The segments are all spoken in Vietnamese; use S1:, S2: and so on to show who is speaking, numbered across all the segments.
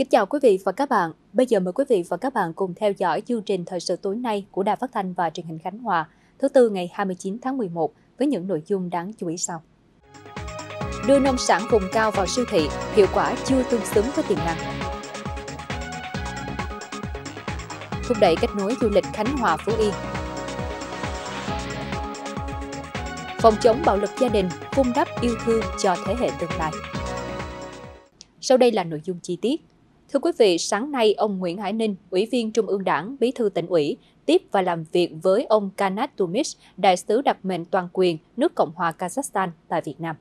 S1: Kính chào quý vị và các bạn. Bây giờ mời quý vị và các bạn cùng theo dõi chương trình thời sự tối nay của Đài Phát thanh và Truyền hình Khánh Hòa, thứ tư ngày 29 tháng 11 với những nội dung đáng chú ý sau. Đưa nông sản vùng cao vào siêu thị, hiệu quả chưa tương xứng với tiềm năng. Thúc đẩy kết nối du lịch Khánh Hòa Phú Yên. Phòng chống bạo lực gia đình, vun đắp yêu thương cho thế hệ tương lai. Sau đây là nội dung chi tiết. Thưa quý vị, sáng nay ông Nguyễn Hải Ninh, Ủy viên Trung ương Đảng, Bí thư tỉnh ủy, tiếp và làm việc với ông Kanat Tumis, đại sứ đặc mệnh toàn quyền nước Cộng hòa Kazakhstan tại Việt Nam.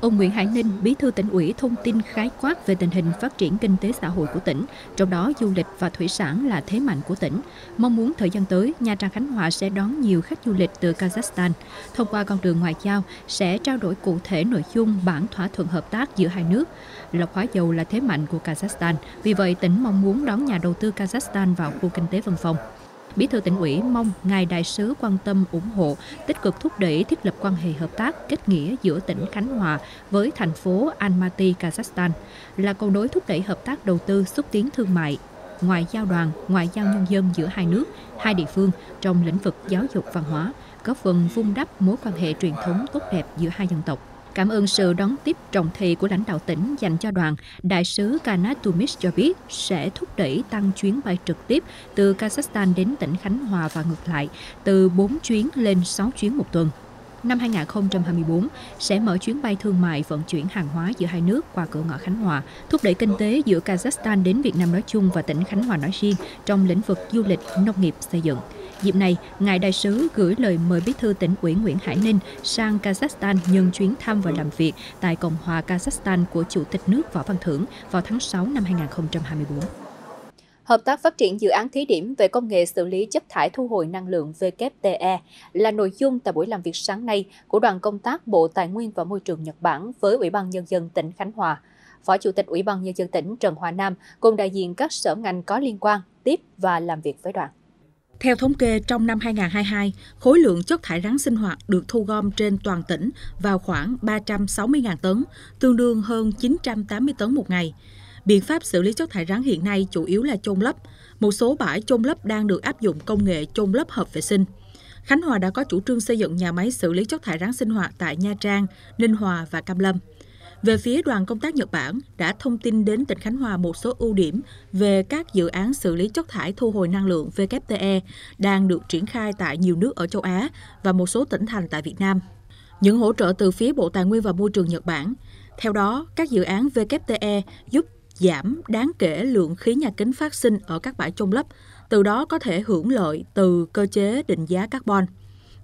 S2: Ông Nguyễn Hải Ninh, Bí thư tỉnh ủy thông tin khái quát về tình hình phát triển kinh tế xã hội của tỉnh, trong đó du lịch và thủy sản là thế mạnh của tỉnh. Mong muốn thời gian tới, Nha Trang Khánh Hòa sẽ đón nhiều khách du lịch từ Kazakhstan. Thông qua con đường ngoại giao, sẽ trao đổi cụ thể nội dung bản thỏa thuận hợp tác giữa hai nước. Lọc hóa dầu là thế mạnh của Kazakhstan, vì vậy tỉnh mong muốn đón nhà đầu tư Kazakhstan vào khu kinh tế Vân Phong. Bí thư tỉnh ủy mong ngài đại sứ quan tâm ủng hộ, tích cực thúc đẩy thiết lập quan hệ hợp tác kết nghĩa giữa tỉnh Khánh Hòa với thành phố Almaty, Kazakhstan là cầu nối thúc đẩy hợp tác đầu tư xúc tiến thương mại, ngoại giao đoàn, ngoại giao nhân dân giữa hai nước, hai địa phương trong lĩnh vực giáo dục văn hóa, góp phần vun đắp mối quan hệ truyền thống tốt đẹp giữa hai dân tộc. Cảm ơn sự đón tiếp trọng thị của lãnh đạo tỉnh dành cho đoàn, Đại sứ Kanat Tumis cho biết sẽ thúc đẩy tăng chuyến bay trực tiếp từ Kazakhstan đến tỉnh Khánh Hòa và ngược lại, từ 4 chuyến lên 6 chuyến một tuần. Năm 2024 sẽ mở chuyến bay thương mại vận chuyển hàng hóa giữa hai nước qua cửa ngõ Khánh Hòa, thúc đẩy kinh tế giữa Kazakhstan đến Việt Nam nói chung và tỉnh Khánh Hòa nói riêng trong lĩnh vực du lịch, nông nghiệp, xây dựng. Dịp này, Ngài Đại sứ gửi lời mời bí thư tỉnh ủy Nguyễn Hải Ninh sang Kazakhstan nhân chuyến thăm và làm việc tại Cộng hòa Kazakhstan của Chủ tịch nước Võ Văn Thưởng vào tháng 6 năm 2024.
S1: Hợp tác phát triển dự án thí điểm về công nghệ xử lý chất thải thu hồi năng lượng WTE là nội dung tại buổi làm việc sáng nay của đoàn công tác Bộ Tài nguyên và Môi trường Nhật Bản với Ủy ban Nhân dân tỉnh Khánh Hòa. Phó Chủ tịch Ủy ban Nhân dân tỉnh Trần Hòa Nam cùng đại diện các sở ngành có liên quan tiếp và làm việc với đoàn.
S3: Theo thống kê, trong năm 2022, khối lượng chất thải rắn sinh hoạt được thu gom trên toàn tỉnh vào khoảng 360.000 tấn, tương đương hơn 980 tấn một ngày. Biện pháp xử lý chất thải rắn hiện nay chủ yếu là chôn lấp. Một số bãi chôn lấp đang được áp dụng công nghệ chôn lấp hợp vệ sinh. Khánh Hòa đã có chủ trương xây dựng nhà máy xử lý chất thải rắn sinh hoạt tại Nha Trang, Ninh Hòa và Cam Lâm. Về phía đoàn công tác Nhật Bản đã thông tin đến tỉnh Khánh Hòa một số ưu điểm về các dự án xử lý chất thải thu hồi năng lượng WTE đang được triển khai tại nhiều nước ở châu Á và một số tỉnh thành tại Việt Nam. Những hỗ trợ từ phía Bộ Tài nguyên và Môi trường Nhật Bản. Theo đó, các dự án WTE giúp giảm đáng kể lượng khí nhà kính phát sinh ở các bãi chôn lấp, từ đó có thể hưởng lợi từ cơ chế định giá carbon.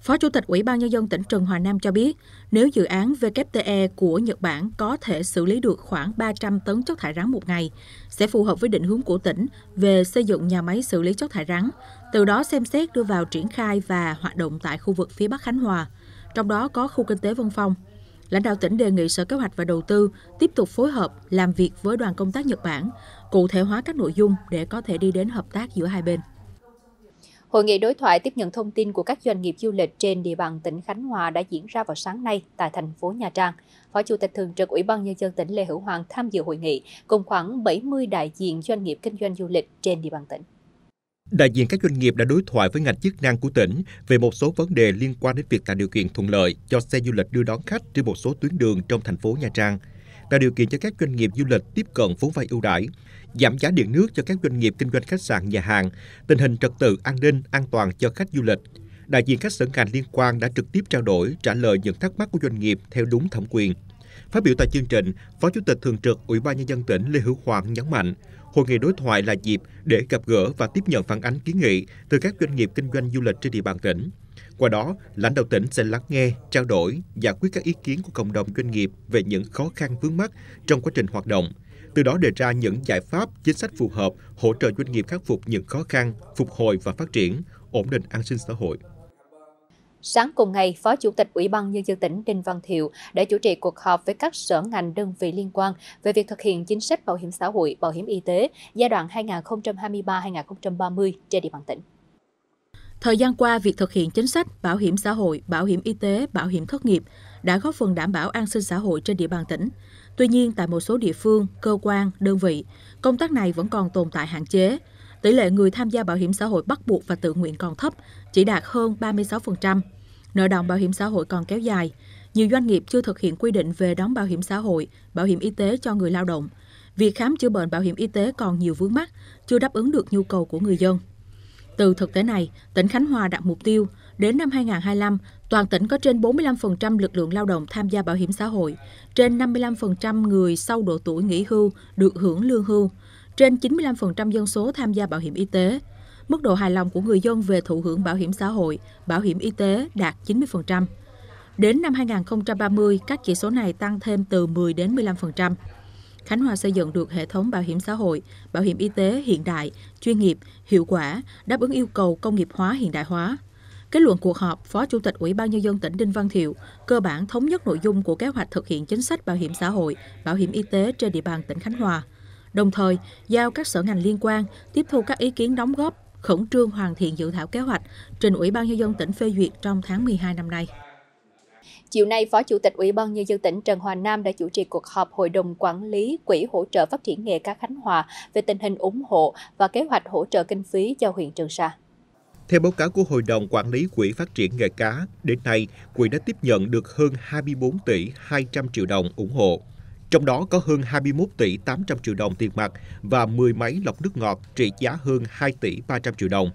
S3: Phó Chủ tịch Ủy ban Nhân dân tỉnh Trần Hòa Nam cho biết, nếu dự án WTE của Nhật Bản có thể xử lý được khoảng 300 tấn chất thải rắn một ngày, sẽ phù hợp với định hướng của tỉnh về xây dựng nhà máy xử lý chất thải rắn, từ đó xem xét đưa vào triển khai và hoạt động tại khu vực phía Bắc Khánh Hòa, trong đó có khu kinh tế Vân Phong. Lãnh đạo tỉnh đề nghị Sở Kế hoạch và Đầu tư tiếp tục phối hợp làm việc với đoàn công tác Nhật Bản, cụ thể hóa các nội dung để có thể đi đến hợp tác giữa hai bên.
S1: Hội nghị đối thoại tiếp nhận thông tin của các doanh nghiệp du lịch trên địa bàn tỉnh Khánh Hòa đã diễn ra vào sáng nay tại thành phố Nha Trang. Phó Chủ tịch Thường trực Ủy ban Nhân dân tỉnh Lê Hữu Hoàng tham dự hội nghị cùng khoảng 70 đại diện doanh nghiệp kinh doanh du lịch trên địa bàn tỉnh.
S4: Đại diện các doanh nghiệp đã đối thoại với ngành chức năng của tỉnh về một số vấn đề liên quan đến việc tạo điều kiện thuận lợi cho xe du lịch đưa đón khách trên một số tuyến đường trong thành phố Nha Trang, tạo điều kiện cho các doanh nghiệp du lịch tiếp cận vốn vay ưu đãi, giảm giá điện nước cho các doanh nghiệp kinh doanh khách sạn nhà hàng, tình hình trật tự an ninh an toàn cho khách du lịch. Đại diện các sở ngành liên quan đã trực tiếp trao đổi, trả lời những thắc mắc của doanh nghiệp theo đúng thẩm quyền. Phát biểu tại chương trình, Phó Chủ tịch Thường trực Ủy ban Nhân dân tỉnh Lê Hữu Hoàng nhấn mạnh, Hội nghị đối thoại là dịp để gặp gỡ và tiếp nhận phản ánh kiến nghị từ các doanh nghiệp kinh doanh du lịch trên địa bàn tỉnh. Qua đó, lãnh đạo tỉnh sẽ lắng nghe, trao đổi, giải quyết các ý kiến của cộng đồng doanh nghiệp về những khó khăn vướng mắt trong quá trình hoạt động, từ đó đề ra những giải pháp, chính sách phù hợp hỗ trợ doanh nghiệp khắc phục những khó khăn, phục hồi và phát triển, ổn định an sinh xã hội.
S1: Sáng cùng ngày, Phó Chủ tịch Ủy ban Nhân dân tỉnh Đinh Văn Thiệu đã chủ trì cuộc họp với các sở ngành đơn vị liên quan về việc thực hiện chính sách bảo hiểm xã hội, bảo hiểm y tế giai đoạn 2023-2030 trên địa bàn tỉnh.
S3: Thời gian qua, việc thực hiện chính sách bảo hiểm xã hội, bảo hiểm y tế, bảo hiểm thất nghiệp đã góp phần đảm bảo an sinh xã hội trên địa bàn tỉnh. Tuy nhiên, tại một số địa phương, cơ quan, đơn vị, công tác này vẫn còn tồn tại hạn chế. Tỷ lệ người tham gia bảo hiểm xã hội bắt buộc và tự nguyện còn thấp, chỉ đạt hơn 36%. Nợ động bảo hiểm xã hội còn kéo dài. Nhiều doanh nghiệp chưa thực hiện quy định về đóng bảo hiểm xã hội, bảo hiểm y tế cho người lao động. Việc khám chữa bệnh bảo hiểm y tế còn nhiều vướng mắc chưa đáp ứng được nhu cầu của người dân. Từ thực tế này, tỉnh Khánh Hòa đặt mục tiêu đến năm 2025, toàn tỉnh có trên 45% lực lượng lao động tham gia bảo hiểm xã hội, trên 55% người sau độ tuổi nghỉ hưu được hưởng lương hưu, trên 95% dân số tham gia bảo hiểm y tế. Mức độ hài lòng của người dân về thụ hưởng bảo hiểm xã hội, bảo hiểm y tế đạt 90%. Đến năm 2030, các chỉ số này tăng thêm từ 10 đến 15%. Khánh Hòa xây dựng được hệ thống bảo hiểm xã hội, bảo hiểm y tế hiện đại, chuyên nghiệp, hiệu quả, đáp ứng yêu cầu công nghiệp hóa hiện đại hóa. Kết luận cuộc họp, Phó Chủ tịch Ủy ban Nhân dân tỉnh Đinh Văn Thiệu cơ bản thống nhất nội dung của kế hoạch thực hiện chính sách bảo hiểm xã hội, bảo hiểm y tế trên địa bàn tỉnh Khánh Hòa. Đồng thời, giao các sở ngành liên quan tiếp thu các ý kiến đóng góp, khẩn trương hoàn thiện dự thảo kế hoạch, trình Ủy ban Nhân dân tỉnh phê duyệt trong tháng 12 năm nay.
S1: Chiều nay, Phó Chủ tịch Ủy ban Nhân dân tỉnh Trần Hòa Nam đã chủ trì cuộc họp Hội đồng Quản lý Quỹ hỗ trợ phát triển nghề cá Khánh Hòa về tình hình ủng hộ và kế hoạch hỗ trợ kinh phí cho huyện Trường Sa.
S4: Theo báo cáo của Hội đồng Quản lý Quỹ Phát triển nghề cá, đến nay, quỹ đã tiếp nhận được hơn 24 tỷ 200 triệu đồng ủng hộ. Trong đó có hơn 21 tỷ 800 triệu đồng tiền mặt và 10 máy lọc nước ngọt trị giá hơn 2 tỷ 300 triệu đồng.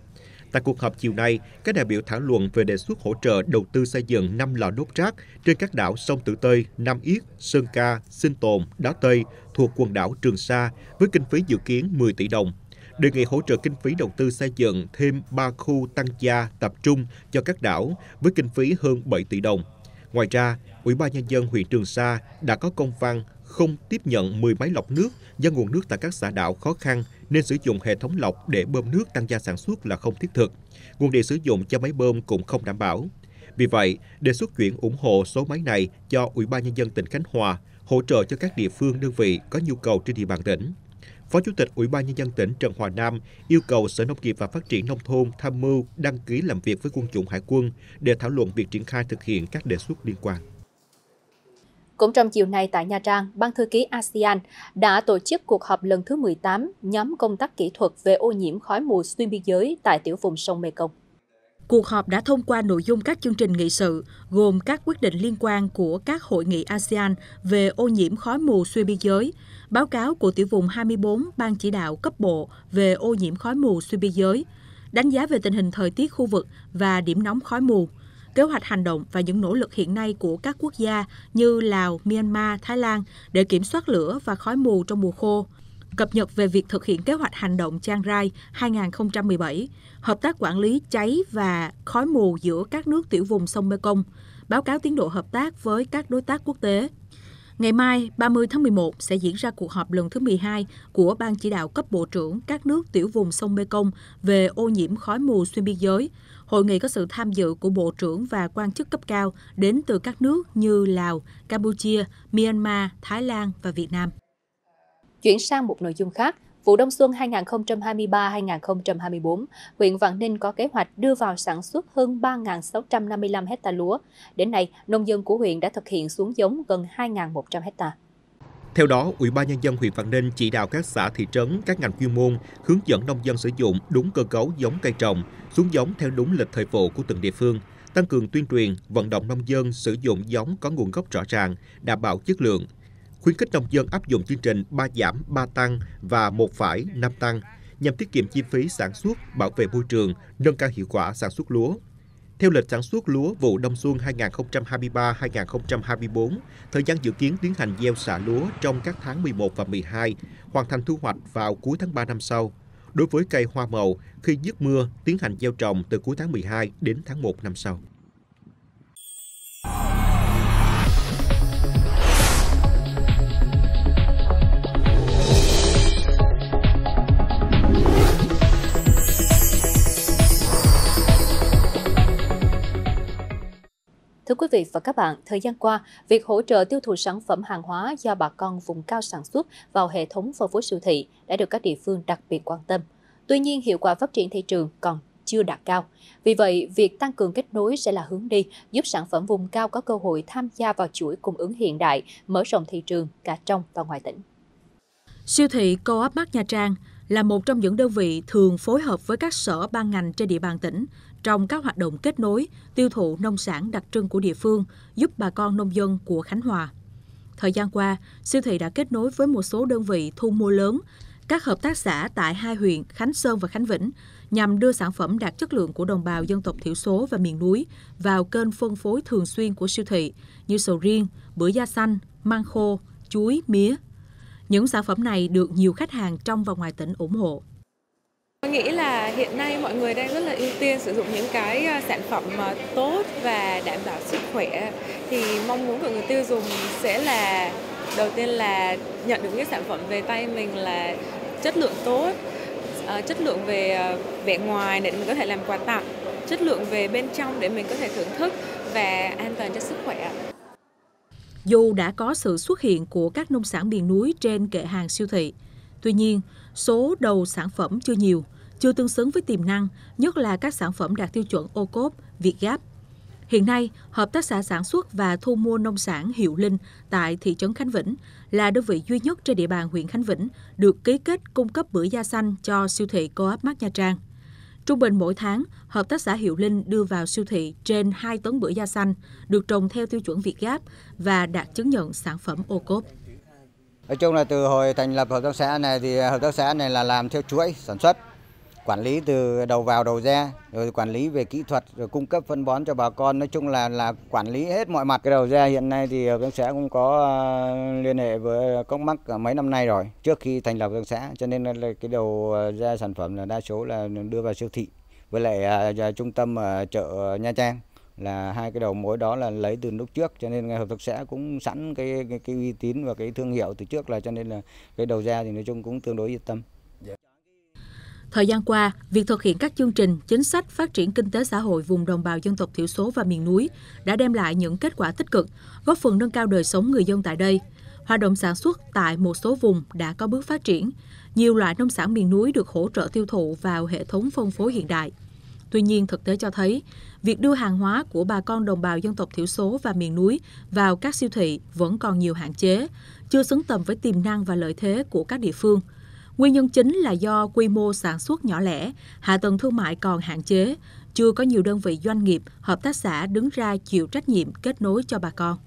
S4: Tại cuộc họp chiều nay, các đại biểu thảo luận về đề xuất hỗ trợ đầu tư xây dựng 5 lò đốt rác trên các đảo sông Tử Tây, Nam Yết, Sơn Ca, Sinh Tồn, Đá Tây thuộc quần đảo Trường Sa với kinh phí dự kiến 10 tỷ đồng. Đề nghị hỗ trợ kinh phí đầu tư xây dựng thêm 3 khu tăng gia tập trung cho các đảo với kinh phí hơn 7 tỷ đồng. Ngoài ra, Ủy ban Nhân dân huyện Trường Sa đã có công văn không tiếp nhận 10 máy lọc nước do nguồn nước tại các xã đảo khó khăn nên sử dụng hệ thống lọc để bơm nước tăng gia sản xuất là không thiết thực. Nguồn điện sử dụng cho máy bơm cũng không đảm bảo. Vì vậy, đề xuất chuyển ủng hộ số máy này cho Ủy ban Nhân dân tỉnh Khánh Hòa, hỗ trợ cho các địa phương đơn vị có nhu cầu trên địa bàn tỉnh. Phó Chủ tịch Ủy ban Nhân dân tỉnh Trần Hòa Nam yêu cầu Sở Nông nghiệp và Phát triển Nông thôn tham mưu đăng ký làm việc với quân chủng hải quân để thảo luận việc triển khai thực hiện các đề xuất liên quan.
S1: Cũng trong chiều nay tại Nha Trang, Ban Thư ký ASEAN đã tổ chức cuộc họp lần thứ 18 nhóm công tác kỹ thuật về ô nhiễm khói mù xuyên biên giới tại tiểu vùng sông Mekong.
S3: Cuộc họp đã thông qua nội dung các chương trình nghị sự, gồm các quyết định liên quan của các hội nghị ASEAN về ô nhiễm khói mù xuyên biên giới, báo cáo của tiểu vùng 24 Ban chỉ đạo cấp bộ về ô nhiễm khói mù xuyên biên giới, đánh giá về tình hình thời tiết khu vực và điểm nóng khói mù, kế hoạch hành động và những nỗ lực hiện nay của các quốc gia như Lào, Myanmar, Thái Lan để kiểm soát lửa và khói mù trong mùa khô, cập nhật về việc thực hiện kế hoạch hành động Chiang Rai 2017, hợp tác quản lý cháy và khói mù giữa các nước tiểu vùng sông Mekong, báo cáo tiến độ hợp tác với các đối tác quốc tế. Ngày mai, 30 tháng 11, sẽ diễn ra cuộc họp lần thứ 12 của Ban chỉ đạo cấp bộ trưởng các nước tiểu vùng sông Mekong về ô nhiễm khói mù xuyên biên giới. Hội nghị có sự tham dự của bộ trưởng và quan chức cấp cao đến từ các nước như Lào, Campuchia, Myanmar, Thái Lan và Việt Nam.
S1: Chuyển sang một nội dung khác, Vụ đông xuân 2023-2024, huyện Vạn Ninh có kế hoạch đưa vào sản xuất hơn 3.655 hecta lúa. Đến nay, nông dân của huyện đã thực hiện xuống giống gần 2.100 hecta.
S4: Theo đó, Ủy ban nhân dân huyện Vạn Ninh chỉ đạo các xã thị trấn, các ngành chuyên môn hướng dẫn nông dân sử dụng đúng cơ cấu giống cây trồng, xuống giống theo đúng lịch thời vụ của từng địa phương, tăng cường tuyên truyền, vận động nông dân sử dụng giống có nguồn gốc rõ ràng, đảm bảo chất lượng, khuyến khích nông dân áp dụng chương trình 3 giảm 3 tăng và 1 phải 5 tăng nhằm tiết kiệm chi phí sản xuất, bảo vệ môi trường, nâng cao hiệu quả sản xuất lúa. Theo lịch sản xuất lúa vụ đông xuân 2023-2024, thời gian dự kiến tiến hành gieo xạ lúa trong các tháng 11 và 12, hoàn thành thu hoạch vào cuối tháng 3 năm sau. Đối với cây hoa màu, khi dứt mưa, tiến hành gieo trồng từ cuối tháng 12 đến tháng 1 năm sau.
S1: Thưa quý vị và các bạn, thời gian qua, việc hỗ trợ tiêu thụ sản phẩm hàng hóa do bà con vùng cao sản xuất vào hệ thống phân phối siêu thị đã được các địa phương đặc biệt quan tâm. Tuy nhiên, hiệu quả phát triển thị trường còn chưa đạt cao. Vì vậy, việc tăng cường kết nối sẽ là hướng đi giúp sản phẩm vùng cao có cơ hội tham gia vào chuỗi cung ứng hiện đại, mở rộng thị trường cả trong và ngoài tỉnh.
S3: Siêu thị Co-op Mart Nha Trang là một trong những đơn vị thường phối hợp với các sở ban ngành trên địa bàn tỉnh trong các hoạt động kết nối, tiêu thụ nông sản đặc trưng của địa phương, giúp bà con nông dân của Khánh Hòa. Thời gian qua, siêu thị đã kết nối với một số đơn vị thu mua lớn, các hợp tác xã tại hai huyện Khánh Sơn và Khánh Vĩnh nhằm đưa sản phẩm đạt chất lượng của đồng bào dân tộc thiểu số và miền núi vào kênh phân phối thường xuyên của siêu thị như sầu riêng, bưởi da xanh, măng khô, chuối, mía. Những sản phẩm này được nhiều khách hàng trong và ngoài tỉnh ủng hộ.
S5: Tôi nghĩ là hiện nay mọi người đang rất là ưu tiên sử dụng những cái à, sản phẩm mà tốt và đảm bảo sức khỏe thì mong muốn của người tiêu dùng sẽ là đầu tiên là nhận được những sản phẩm về tay mình là chất lượng tốt, à, chất lượng về à, vẻ ngoài để mình có thể làm quà tặng, chất lượng về bên trong để mình có thể thưởng thức và an toàn cho sức khỏe.
S3: Dù đã có sự xuất hiện của các nông sản miền núi trên kệ hàng siêu thị, tuy nhiên số đầu sản phẩm chưa nhiều, chưa tương xứng với tiềm năng, nhất là các sản phẩm đạt tiêu chuẩn ô cốp, Việt Gáp. Hiện nay, Hợp tác xã sản xuất và thu mua nông sản Hiệu Linh tại thị trấn Khánh Vĩnh là đơn vị duy nhất trên địa bàn huyện Khánh Vĩnh được ký kết cung cấp bưởi da xanh cho siêu thị Co-op Mart Nha Trang. Trung bình mỗi tháng, Hợp tác xã Hiệu Linh đưa vào siêu thị trên 2 tấn bưởi da xanh, được trồng theo tiêu chuẩn Việt Gáp và đạt chứng nhận sản phẩm ô cốp.
S6: Nói chung là từ hồi thành lập hợp tác xã này thì à, hợp tác xã này là làm theo chuỗi sản xuất, quản lý từ đầu vào đầu ra, rồi quản lý về kỹ thuật, rồi cung cấp phân bón cho bà con. Nói chung là là quản lý hết mọi mặt. Cái đầu ra hiện nay thì hợp tác xã cũng có à, liên hệ với Cốc Mắc mấy năm nay rồi, trước khi thành lập hợp tác xã, cho nên là cái đầu à, ra sản phẩm là đa số là đưa vào siêu thị với lại trung tâm ở chợ Nha Trang là hai cái đầu mối đó là lấy từ lúc trước cho nên hợp tác xã cũng sẵn cái cái, cái uy tín và cái thương hiệu từ trước là cho nên là cái đầu ra thì nói chung cũng tương đối yên tâm.
S3: Thời gian qua, việc thực hiện các chương trình, chính sách phát triển kinh tế xã hội vùng đồng bào dân tộc thiểu số và miền núi đã đem lại những kết quả tích cực, góp phần nâng cao đời sống người dân tại đây. Hoạt động sản xuất tại một số vùng đã có bước phát triển. Nhiều loại nông sản miền núi được hỗ trợ tiêu thụ vào hệ thống phân phối hiện đại. Tuy nhiên, thực tế cho thấy, việc đưa hàng hóa của bà con đồng bào dân tộc thiểu số và miền núi vào các siêu thị vẫn còn nhiều hạn chế, chưa xứng tầm với tiềm năng và lợi thế của các địa phương. Nguyên nhân chính là do quy mô sản xuất nhỏ lẻ, hạ tầng thương mại còn hạn chế, chưa có nhiều đơn vị doanh nghiệp, hợp tác xã đứng ra chịu trách nhiệm kết nối cho bà con.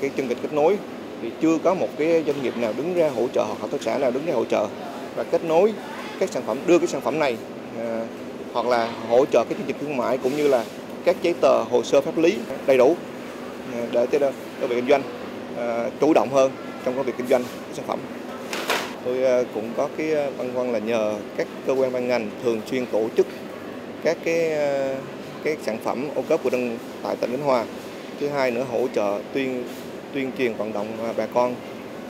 S7: Cái chương trình kết nối thì chưa có một cái doanh nghiệp nào đứng ra hỗ trợ hoặc hợp tác xã nào đứng ra hỗ trợ và kết nối các sản phẩm đưa cái sản phẩm này à, hoặc là hỗ trợ các chương trình thương mại cũng như là các giấy tờ hồ sơ pháp lý đầy đủ à, để cho đơn vị kinh doanh à, chủ động hơn trong công việc kinh doanh sản phẩm. Tôi à, cũng có cái băn khoăn là nhờ các cơ quan ban ngành thường xuyên tổ chức các cái cái sản phẩm ô cốp của đơn tại tỉnh Khánh Hòa. Thứ hai nữa hỗ trợ tuyên tuyên truyền vận động bà con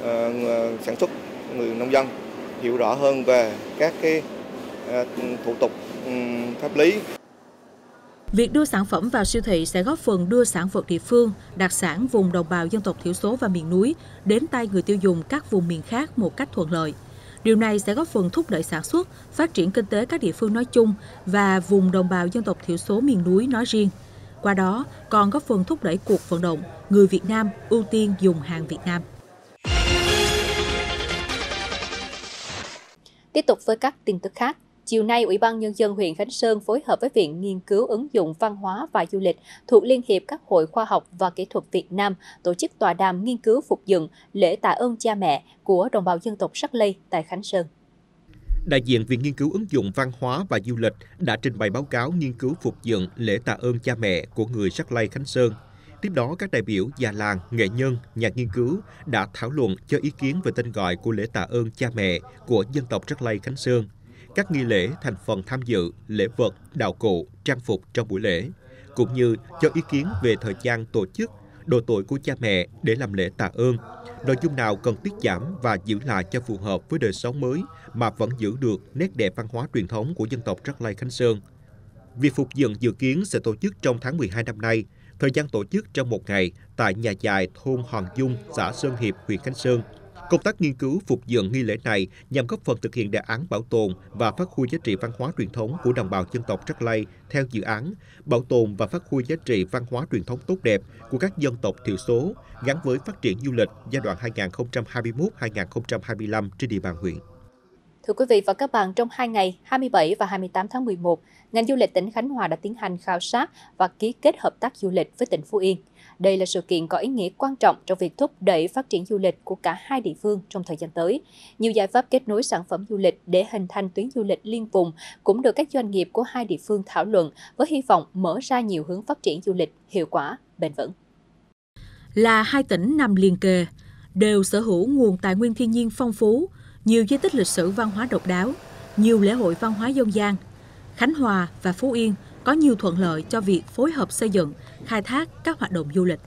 S7: uh, sản xuất người nông dân hiểu rõ hơn về các cái uh, thủ tục pháp lý.
S3: Việc đưa sản phẩm vào siêu thị sẽ góp phần đưa sản vật địa phương, đặc sản vùng đồng bào dân tộc thiểu số và miền núi đến tay người tiêu dùng các vùng miền khác một cách thuận lợi. Điều này sẽ góp phần thúc đẩy sản xuất, phát triển kinh tế các địa phương nói chung và vùng đồng bào dân tộc thiểu số miền núi nói riêng. Qua đó, còn góp phần thúc đẩy cuộc vận động người Việt Nam ưu tiên dùng hàng Việt Nam.
S1: Tiếp tục với các tin tức khác. Chiều nay, Ủy ban Nhân dân huyện Khánh Sơn phối hợp với Viện Nghiên cứu ứng dụng văn hóa và du lịch thuộc Liên hiệp các hội khoa học và kỹ thuật Việt Nam tổ chức tọa đàm nghiên cứu phục dựng lễ tạ ơn cha mẹ của đồng bào dân tộc Sắc Lây tại Khánh Sơn.
S4: Đại diện Viện Nghiên cứu ứng dụng văn hóa và du lịch đã trình bày báo cáo nghiên cứu phục dựng lễ tạ ơn cha mẹ của người Sắc Lây Khánh Sơn. Tiếp đó, các đại biểu già làng, nghệ nhân, nhà nghiên cứu đã thảo luận cho ý kiến về tên gọi của lễ tạ ơn cha mẹ của dân tộc Sắc Lây Khánh Sơn – các nghi lễ, thành phần tham dự, lễ vật, đạo cụ, trang phục trong buổi lễ, cũng như cho ý kiến về thời gian tổ chức, độ tuổi của cha mẹ để làm lễ tạ ơn, nội dung nào cần tiết giảm và giữ lại cho phù hợp với đời sống mới mà vẫn giữ được nét đẹp văn hóa truyền thống của dân tộc Rắc Lai Khánh Sơn. Việc phục dựng dự kiến sẽ tổ chức trong tháng 12 năm nay, thời gian tổ chức trong một ngày tại nhà dài thôn Hoàng Dung, xã Sơn Hiệp, huyện Khánh Sơn. Công tác nghiên cứu phục dựng nghi lễ này nhằm góp phần thực hiện đề án bảo tồn và phát huy giá trị văn hóa truyền thống của đồng bào dân tộc Trắc Lây theo dự án bảo tồn và phát huy giá trị văn hóa truyền thống tốt đẹp của các dân tộc thiểu số gắn với phát triển du lịch giai đoạn 2021-2025 trên địa bàn huyện.
S1: Thưa quý vị và các bạn, trong hai ngày 27 và 28 tháng 11, ngành du lịch tỉnh Khánh Hòa đã tiến hành khảo sát và ký kết hợp tác du lịch với tỉnh Phú Yên. Đây là sự kiện có ý nghĩa quan trọng trong việc thúc đẩy phát triển du lịch của cả hai địa phương trong thời gian tới. Nhiều giải pháp kết nối sản phẩm du lịch để hình thành tuyến du lịch liên vùng cũng được các doanh nghiệp của hai địa phương thảo luận với hy vọng mở ra nhiều hướng phát triển du lịch hiệu quả, bền vững.
S3: Là hai tỉnh nằm liền kề, đều sở hữu nguồn tài nguyên thiên nhiên phong phú, nhiều di tích lịch sử văn hóa độc đáo, nhiều lễ hội văn hóa dân gian. Khánh Hòa và Phú Yên có nhiều thuận lợi cho việc phối hợp xây dựng, khai thác các hoạt động du lịch.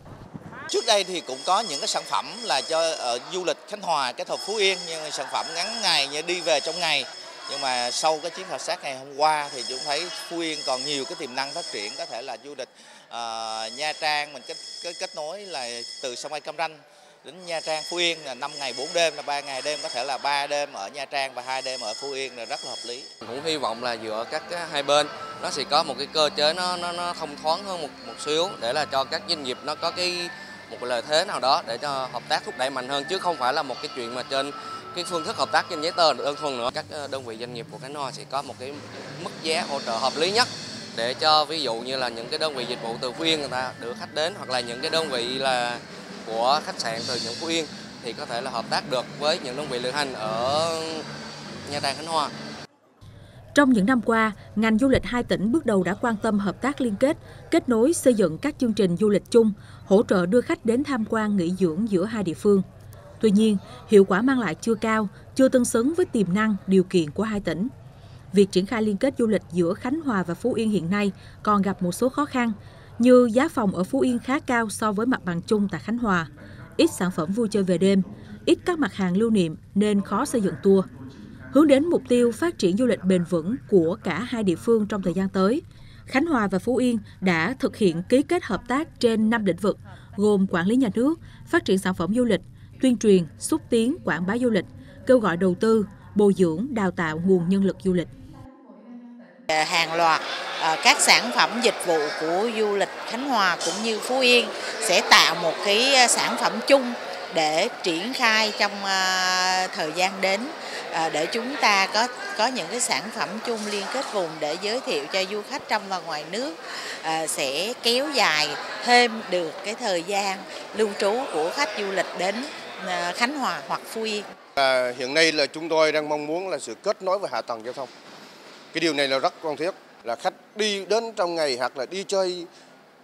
S8: Trước đây thì cũng có những cái sản phẩm là cho ở du lịch Khánh Hòa kết hợp Phú Yên nhưng sản phẩm ngắn ngày như đi về trong ngày. Nhưng mà sau cái chuyến khảo sát ngày hôm qua thì chúng thấy Phú Yên còn nhiều cái tiềm năng phát triển có thể là du lịch uh, Nha Trang mình kết, kết kết nối là từ sông Ai Cam Ranh đến Nha Trang Phú Yên là 5 ngày 4 đêm là 3 ngày đêm có thể là 3 đêm ở Nha Trang và 2 đêm ở Phú Yên là rất là hợp lý.
S9: Cũng hy vọng là giữa các hai bên nó sẽ có một cái cơ chế nó nó nó thông thoáng hơn một một xíu để là cho các doanh nghiệp nó có cái, một cái lợi thế nào đó để cho hợp tác thúc đẩy mạnh hơn, chứ không phải là một cái chuyện mà trên cái phương thức hợp tác trên giấy tờ đơn thuần nữa các ờ, đơn vị doanh nghiệp của Khánh Hòa sẽ có một cái mức giá hỗ trợ hợp lý nhất để cho ví dụ như là những cái đơn vị dịch vụ từ Phú Yên người ta đưa khách đến, hoặc là những cái đơn vị là của khách sạn từ những Phú Yên thì có thể là hợp tác được với những đơn vị lữ hành ở Nha Trang, Khánh Hòa.
S3: Trong những năm qua, ngành du lịch hai tỉnh bước đầu đã quan tâm hợp tác liên kết, kết nối xây dựng các chương trình du lịch chung, hỗ trợ đưa khách đến tham quan nghỉ dưỡng giữa hai địa phương. Tuy nhiên, hiệu quả mang lại chưa cao, chưa tương xứng với tiềm năng, điều kiện của hai tỉnh. Việc triển khai liên kết du lịch giữa Khánh Hòa và Phú Yên hiện nay còn gặp một số khó khăn, như giá phòng ở Phú Yên khá cao so với mặt bằng chung tại Khánh Hòa, ít sản phẩm vui chơi về đêm, ít các mặt hàng lưu niệm nên khó xây dựng tour. Hướng đến mục tiêu phát triển du lịch bền vững của cả hai địa phương trong thời gian tới, Khánh Hòa và Phú Yên đã thực hiện ký kết hợp tác trên 5 lĩnh vực, gồm quản lý nhà nước, phát triển sản phẩm du lịch, tuyên truyền, xúc tiến, quảng bá du lịch, kêu gọi đầu tư, bồi dưỡng, đào tạo nguồn nhân lực du lịch.
S10: Hàng loạt ờ, các sản phẩm dịch vụ của du lịch Khánh Hòa cũng như Phú Yên sẽ tạo một cái ờ, sản phẩm chung để triển khai trong ờ, thời gian đến À, để chúng ta có có những cái sản phẩm chung liên kết vùng để giới thiệu cho du khách trong và ngoài nước à, sẽ kéo dài thêm được cái thời gian lưu trú của khách du lịch đến à, Khánh Hòa hoặc Phú Yên.
S11: À, hiện nay là chúng tôi đang mong muốn là sự kết nối với hạ tầng giao thông. Cái điều này là rất cần thiết là khách đi đến trong ngày hoặc là đi chơi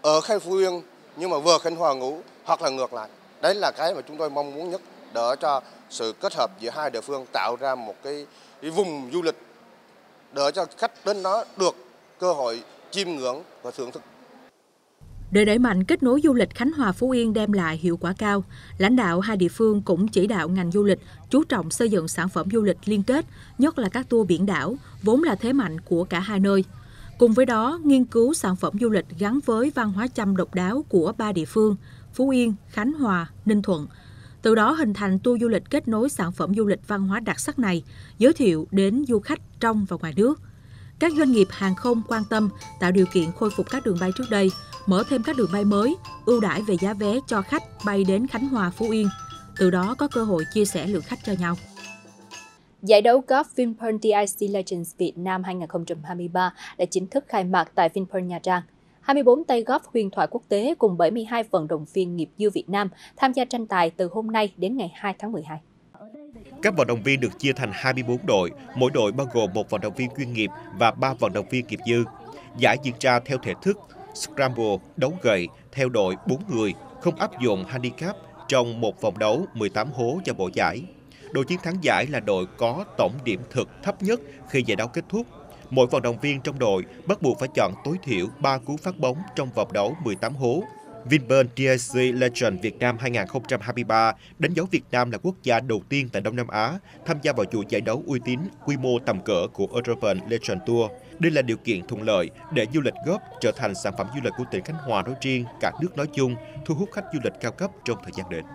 S11: ở Khai Phú Yên nhưng mà vừa Khánh Hòa ngủ hoặc là ngược lại. Đấy là cái mà chúng tôi mong muốn nhất đỡ cho sự kết hợp giữa hai địa phương tạo ra một cái, cái vùng du lịch để cho khách đến đó được cơ hội chiêm ngưỡng và thưởng thức
S3: để đẩy mạnh kết nối du lịch Khánh Hòa Phú Yên đem lại hiệu quả cao, lãnh đạo hai địa phương cũng chỉ đạo ngành du lịch chú trọng xây dựng sản phẩm du lịch liên kết, nhất là các tour biển đảo, vốn là thế mạnh của cả hai nơi. Cùng với đó, nghiên cứu sản phẩm du lịch gắn với văn hóa chăm độc đáo của ba địa phương Phú Yên, Khánh Hòa, Ninh Thuận. Từ đó hình thành tour du lịch kết nối sản phẩm du lịch văn hóa đặc sắc này, giới thiệu đến du khách trong và ngoài nước. Các doanh nghiệp hàng không quan tâm tạo điều kiện khôi phục các đường bay trước đây, mở thêm các đường bay mới, ưu đãi về giá vé cho khách bay đến Khánh Hòa, Phú Yên. Từ đó có cơ hội chia sẻ lượng khách cho nhau.
S1: Giải đấu golf Vinpearl DIC Legends Việt Nam 2023 đã chính thức khai mạc tại Vinpearl Nha Trang. 24 tay golf huyền thoại quốc tế cùng 72 vận động viên nghiệp dư Việt Nam tham gia tranh tài từ hôm nay đến ngày 2 tháng 12.
S4: Các vận động viên được chia thành 24 đội, mỗi đội bao gồm một vận động viên chuyên nghiệp và 3 vận động viên nghiệp dư. Giải diễn ra theo thể thức Scramble, đấu gậy, theo đội 4 người, không áp dụng handicap trong một vòng đấu 18 hố cho bộ giải. Đội chiến thắng giải là đội có tổng điểm thực thấp nhất khi giải đấu kết thúc. Mỗi vận động viên trong đội bắt buộc phải chọn tối thiểu 3 cú phát bóng trong vòng đấu 18 hố. Vinpearl TSC Legend Việt Nam 2023 đánh dấu Việt Nam là quốc gia đầu tiên tại Đông Nam Á tham gia vào chuỗi giải đấu uy tín quy mô tầm cỡ của European Legend Tour. Đây là điều kiện thuận lợi để du lịch góp trở thành sản phẩm du lịch của tỉnh Khánh Hòa nói riêng, cả nước nói chung, thu hút khách du lịch cao cấp trong thời gian đến.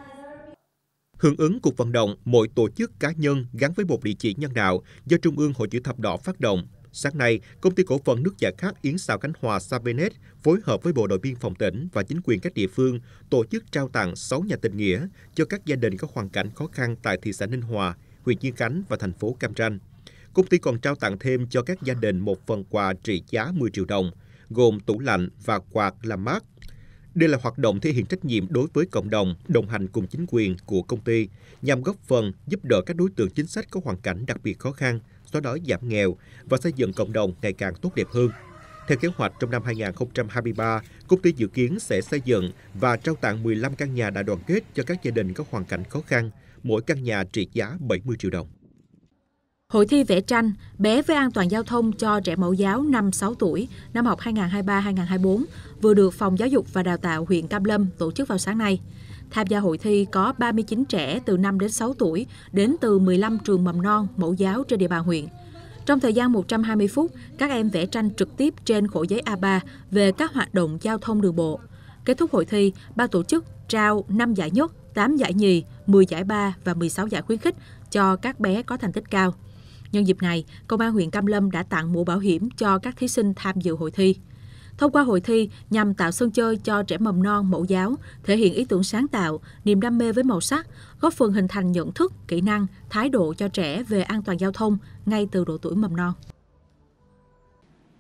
S4: Hưởng ứng cuộc vận động, mỗi tổ chức cá nhân gắn với một địa chỉ nhân đạo do Trung ương Hội chữ thập đỏ phát động. Sáng nay, công ty cổ phần nước giải khát Yến Xào Khánh Hòa Sabenet phối hợp với Bộ đội biên phòng tỉnh và chính quyền các địa phương tổ chức trao tặng 6 nhà tình nghĩa cho các gia đình có hoàn cảnh khó khăn tại thị xã Ninh Hòa, huyện Diên Khánh và thành phố Cam Ranh. Công ty còn trao tặng thêm cho các gia đình một phần quà trị giá 10 triệu đồng, gồm tủ lạnh và quạt làm mát đây là hoạt động thể hiện trách nhiệm đối với cộng đồng, đồng hành cùng chính quyền của công ty, nhằm góp phần giúp đỡ các đối tượng chính sách có hoàn cảnh đặc biệt khó khăn, xóa đói giảm nghèo và xây dựng cộng đồng ngày càng tốt đẹp hơn. Theo kế hoạch, trong năm 2023, công ty dự kiến sẽ xây dựng và trao tặng 15 căn nhà đại đoàn kết cho các gia đình có hoàn cảnh khó khăn, mỗi căn nhà trị giá 70 triệu đồng.
S3: Hội thi vẽ tranh Bé với an toàn giao thông cho trẻ mẫu giáo 5-6 tuổi năm học 2023-2024 vừa được Phòng Giáo dục và Đào tạo huyện Cam Lâm tổ chức vào sáng nay. Tham gia hội thi có 39 trẻ từ 5 đến 6 tuổi đến từ 15 trường mầm non, mẫu giáo trên địa bàn huyện. Trong thời gian 120 phút, các em vẽ tranh trực tiếp trên khổ giấy A3 về các hoạt động giao thông đường bộ. Kết thúc hội thi, ban tổ chức trao 5 giải nhất, 8 giải nhì, 10 giải ba và 16 giải khuyến khích cho các bé có thành tích cao. Nhân dịp này, Công an huyện Cam Lâm đã tặng mũ bảo hiểm cho các thí sinh tham dự hội thi. Thông qua hội thi nhằm tạo sân chơi cho trẻ mầm non mẫu giáo, thể hiện ý tưởng sáng tạo, niềm đam mê với màu sắc, góp phần hình thành nhận thức, kỹ năng, thái độ cho trẻ về an toàn giao thông ngay từ độ tuổi mầm non.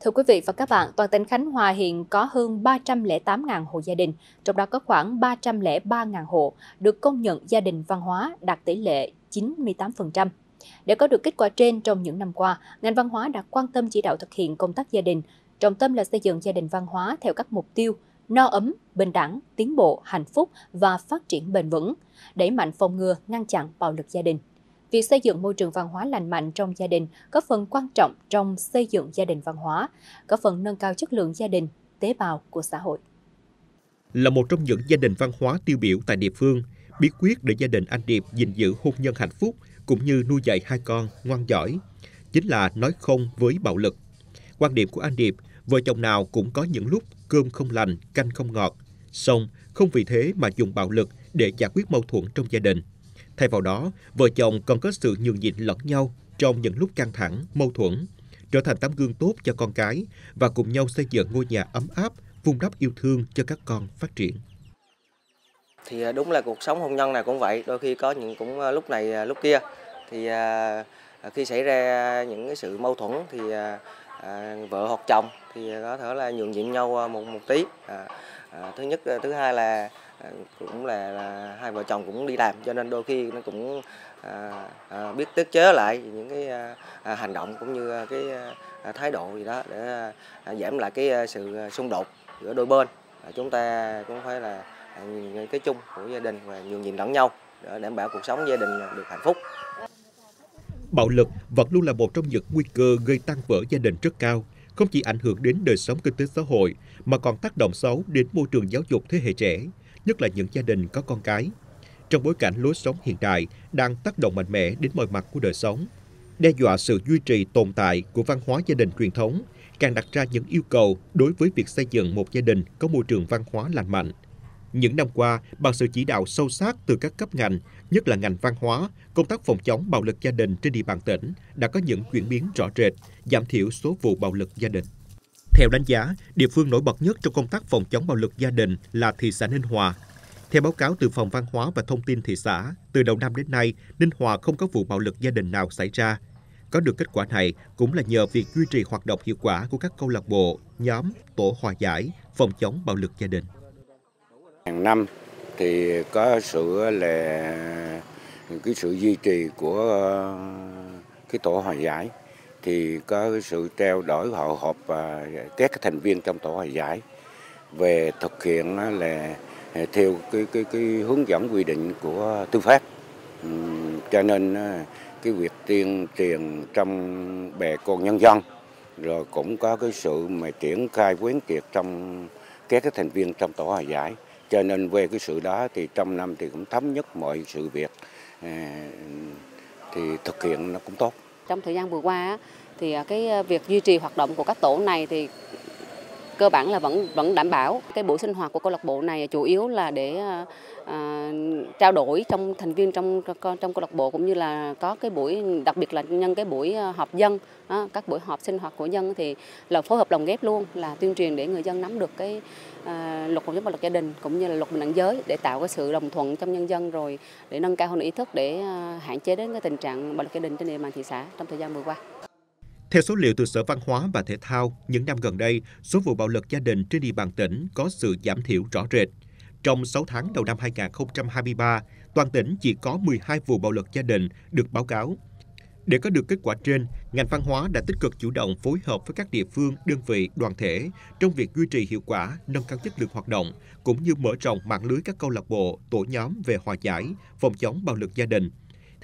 S1: Thưa quý vị và các bạn, toàn tỉnh Khánh Hòa hiện có hơn 308.000 hộ gia đình, trong đó có khoảng 303.000 hộ được công nhận gia đình văn hóa đạt tỷ lệ 98%. Để có được kết quả trên trong những năm qua, ngành văn hóa đã quan tâm chỉ đạo thực hiện công tác gia đình, trọng tâm là xây dựng gia đình văn hóa theo các mục tiêu no ấm, bình đẳng, tiến bộ, hạnh phúc và phát triển bền vững, đẩy mạnh phòng ngừa, ngăn chặn bạo lực gia đình. Việc xây dựng môi trường văn hóa lành mạnh trong gia đình có phần quan trọng trong xây dựng gia đình văn hóa, có phần nâng cao chất lượng gia đình, tế bào của xã hội.
S4: Là một trong những gia đình văn hóa tiêu biểu tại địa phương, bí quyết để gia đình anh Điệp gìn giữ hôn nhân hạnh phúc cũng như nuôi dạy hai con ngoan giỏi, chính là nói không với bạo lực. Quan điểm của anh Điệp, vợ chồng nào cũng có những lúc cơm không lành, canh không ngọt, xong không vì thế mà dùng bạo lực để giải quyết mâu thuẫn trong gia đình. Thay vào đó, vợ chồng còn có sự nhường nhịn lẫn nhau trong những lúc căng thẳng, mâu thuẫn, trở thành tấm gương tốt cho con cái và cùng nhau xây dựng ngôi nhà ấm áp, vun đắp yêu thương cho các con phát triển.
S9: Thì à, đúng là cuộc sống hôn nhân này cũng vậy đôi khi có những cũng à, lúc này à, lúc kia. Thì khi xảy ra những cái sự mâu thuẫn thì À, vợ hoặc chồng thì à, có thể là nhường nhịn nhau một một tí à, thứ nhất thứ hai là cũng là, là hai vợ chồng cũng đi làm cho nên đôi khi nó cũng à, à, biết tiết chế lại những cái à, hành động cũng như cái à, thái độ gì đó để à, giảm lại cái sự xung đột giữa đôi bên à, chúng ta cũng phải là nhìn cái chung của gia đình và nhường nhịn lẫn nhau để đảm bảo cuộc sống gia đình được hạnh phúc.
S4: Bạo lực vẫn luôn là một trong những nguy cơ gây tan vỡ gia đình rất cao, không chỉ ảnh hưởng đến đời sống kinh tế xã hội mà còn tác động xấu đến môi trường giáo dục thế hệ trẻ, nhất là những gia đình có con cái. Trong bối cảnh lối sống hiện đại đang tác động mạnh mẽ đến mọi mặt của đời sống, đe dọa sự duy trì tồn tại của văn hóa gia đình truyền thống, càng đặt ra những yêu cầu đối với việc xây dựng một gia đình có môi trường văn hóa lành mạnh, những năm qua, bằng sự chỉ đạo sâu sát từ các cấp ngành, nhất là ngành văn hóa, công tác phòng chống bạo lực gia đình trên địa bàn tỉnh đã có những chuyển biến rõ rệt, giảm thiểu số vụ bạo lực gia đình. Theo đánh giá, địa phương nổi bật nhất trong công tác phòng chống bạo lực gia đình là thị xã Ninh Hòa. Theo báo cáo từ Phòng Văn hóa và Thông tin thị xã, từ đầu năm đến nay, Ninh Hòa không có vụ bạo lực gia đình nào xảy ra. Có được kết quả này cũng là nhờ việc duy trì hoạt động hiệu quả của các câu lạc bộ, nhóm, tổ hòa giải, phòng chống bạo lực gia đình.
S12: Hàng năm thì có sự là, cái sự duy trì của ờ, cái tổ hòa giải. Thì có cái sự trao đổi, hội họp và các thành viên trong tổ hòa giải về thực hiện ờ, là theo cái cái cái hướng dẫn quy định của tư pháp. Cho nên cái việc tuyên truyền trong bè con nhân dân, rồi cũng có cái sự mà triển khai quán triệt trong các cái thành viên trong tổ hòa giải cho nên về cái sự đó thì trong năm thì cũng thống nhất mọi sự việc à, thì thực hiện nó cũng tốt.
S13: Trong thời gian vừa qua thì à, cái à, việc duy trì hoạt động của các tổ này thì cơ bản là vẫn vẫn đảm bảo. Cái buổi sinh hoạt của câu lạc bộ này chủ yếu là để à, à trao đổi trong thành viên trong trong câu lạc bộ cũng như là có cái buổi đặc biệt là nhân cái buổi à, họp dân đó, các buổi họp sinh hoạt của dân thì là phối hợp lồng ghép luôn là tuyên truyền để người dân nắm được cái à, luật phòng chống bạo lực gia đình cũng như là luật bình đẳng giới để tạo cái sự đồng thuận trong nhân dân rồi để nâng cao hơn ý thức để à, hạn chế đến cái tình trạng bạo lực gia đình trên địa bàn thị xã trong thời gian vừa qua.
S4: Theo số liệu từ Sở Văn hóa và Thể thao, những năm gần đây, số vụ bạo lực gia đình trên địa bàn tỉnh có sự giảm thiểu rõ rệt. Trong 6 tháng đầu năm 2023, toàn tỉnh chỉ có 12 vụ bạo lực gia đình được báo cáo. Để có được kết quả trên, ngành văn hóa đã tích cực chủ động phối hợp với các địa phương, đơn vị, đoàn thể trong việc duy trì hiệu quả, nâng cao chất lượng hoạt động, cũng như mở rộng mạng lưới các câu lạc bộ, tổ nhóm về hòa giải, phòng chống bạo lực gia đình.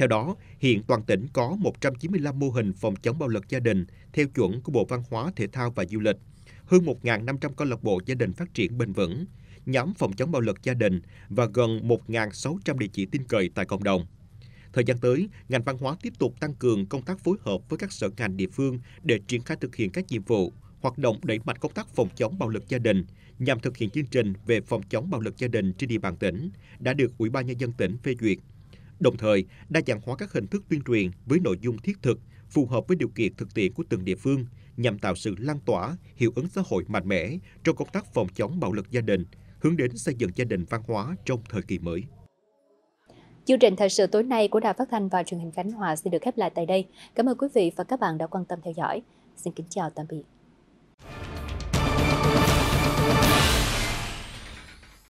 S4: Theo đó, hiện toàn tỉnh có 195 mô hình phòng chống bạo lực gia đình theo chuẩn của Bộ Văn hóa, Thể thao và Du lịch, hơn 1.500 câu lạc bộ gia đình phát triển bền vững, nhóm phòng chống bạo lực gia đình và gần 1.600 địa chỉ tin cậy tại cộng đồng. Thời gian tới, ngành văn hóa tiếp tục tăng cường công tác phối hợp với các sở ngành địa phương để triển khai thực hiện các nhiệm vụ, hoạt động đẩy mạnh công tác phòng chống bạo lực gia đình nhằm thực hiện chương trình về phòng chống bạo lực gia đình trên địa bàn tỉnh đã được Ủy ban nhân dân tỉnh phê duyệt. Đồng thời, đa dạng hóa các hình thức tuyên truyền với nội dung thiết thực, phù hợp với điều kiện thực tiễn của từng địa phương nhằm tạo sự lan tỏa, hiệu ứng xã hội mạnh mẽ trong công tác phòng chống bạo lực gia đình, hướng đến xây dựng gia đình văn hóa trong thời kỳ mới.
S1: Chương trình thời sự tối nay của Đài Phát thanh và Truyền hình Khánh Hòa xin được khép lại tại đây. Cảm ơn quý vị và các bạn đã quan tâm theo dõi. Xin kính chào tạm biệt.